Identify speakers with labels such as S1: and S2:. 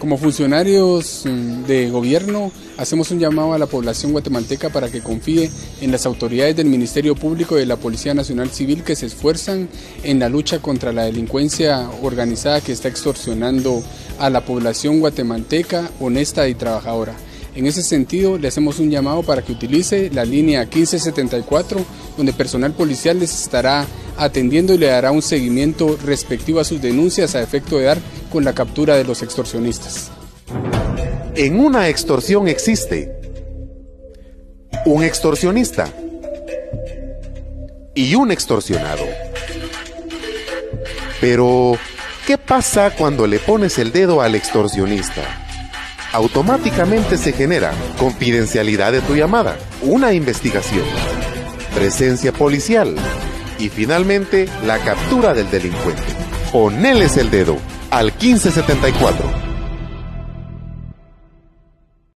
S1: Como funcionarios mm, de gobierno, hacemos un llamado a la población guatemalteca para que confíe en las autoridades del Ministerio Público y de la Policía Nacional Civil que se esfuerzan en la lucha contra la delincuencia organizada que está extorsionando a la población guatemalteca honesta y trabajadora. En ese sentido, le hacemos un llamado para que utilice la línea 1574, donde personal policial les estará atendiendo y le dará un seguimiento respectivo a sus denuncias a efecto de dar con la captura de los extorsionistas.
S2: En una extorsión existe un extorsionista y un extorsionado. Pero, ¿qué pasa cuando le pones el dedo al extorsionista? Automáticamente se genera confidencialidad de tu llamada, una investigación, presencia policial y finalmente la captura del delincuente. Poneles el dedo al 1574.